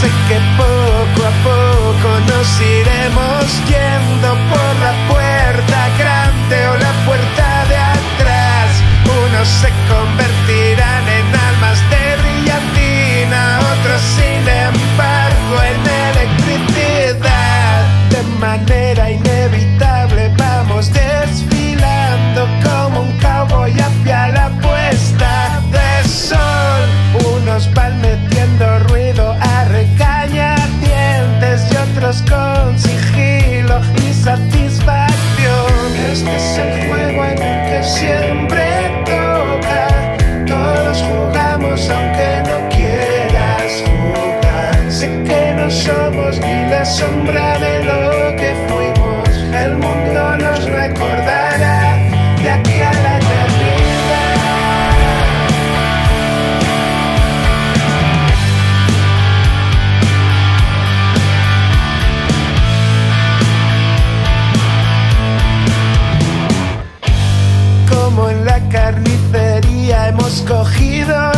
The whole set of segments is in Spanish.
sé que poco a poco nos iremos yendo por la puerta grande o la puerta de atrás. Unos se convertirán en almas de brillantina, otros sin embargo en electricidad. De manera que no somos ni la sombra de lo que fuimos. El mundo nos recordará de aquí a la eternidad. Como en la carnicería hemos cogido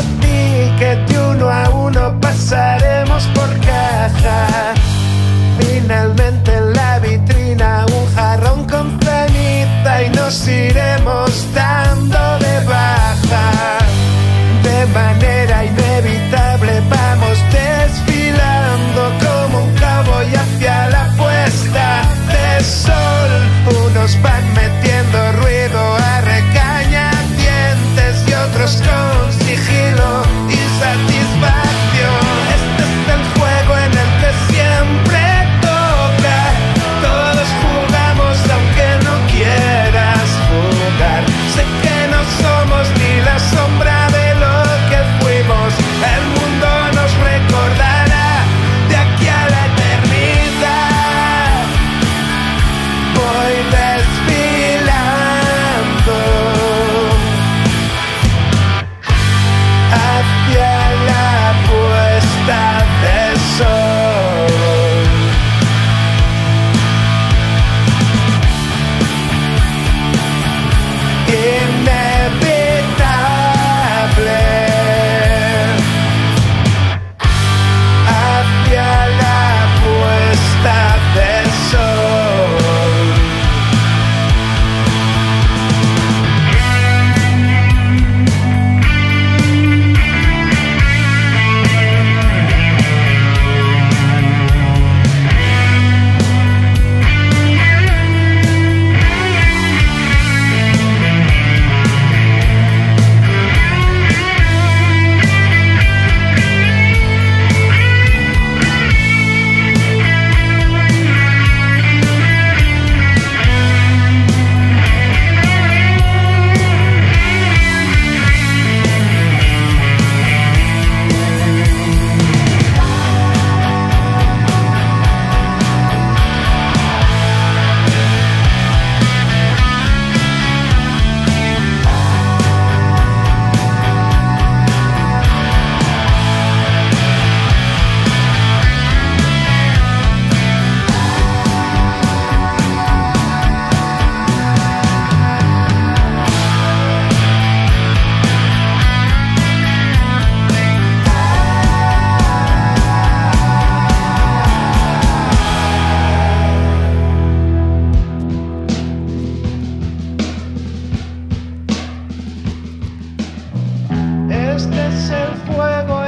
es el fuego